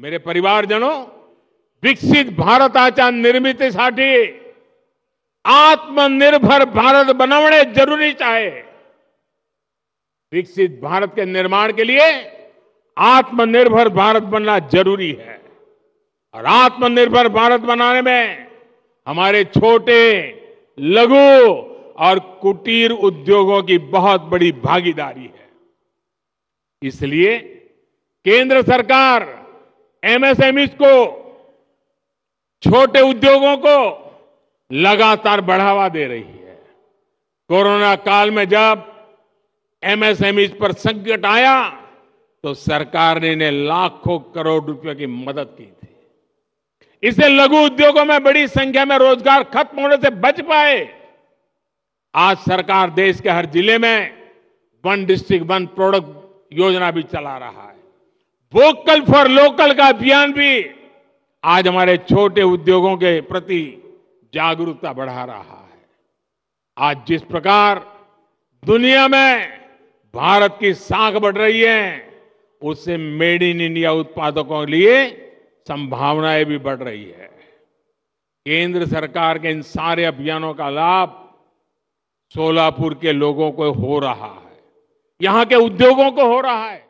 मेरे परिवारजनों, विकसित भारताच्या निर्मितीसाठी आत्मनिर्भर भारत बनवणे जरूरीच आहे विकसित भारत के निर्माण के लिए आत्मनिर्भर भारत बनना ज़रूरी है। और आत्मनिर्भर भारत बनाने में हमारे छोटे, लघु और कुटीर उद्योगों की बहुत बड़ी भागीदारी है। इसलिए केंद्र सरकार एमएसएमई को, छोटे उद्योगों को लगातार बढ़ावा दे रही है। कोरोना काल में जब एमएसएमई पर संकट आया तो सरकार ने इन्हें लाखों करोड़ रुपए की मदद की थी। इससे लघु उद्योगों में बड़ी संख्या में रोज़गार खत्म होने से बच पाए। आज सरकार देश के हर ज़िले में वन डिस्ट्रिक्ट वन प्रोडक्ट योजना भी चला रहा है। वोकल फॉर लोकल का अभियान भी आज हमारे छोटे उद्योगों के प्रति जागरूकता बढ़ा रहा है। आज जिस प्रकार दुनिया में भारत की साख बढ़ रही है, उससे मेड इन इंडिया उत्पादकों के लिए संभावनाएँ भी बढ़ रही है। केंद्र सरकार के इन सारे अभियानों का लाभ सोलापुर के लोगों को हो रहा है। यहाँ के उद्योगों को हो रहा है।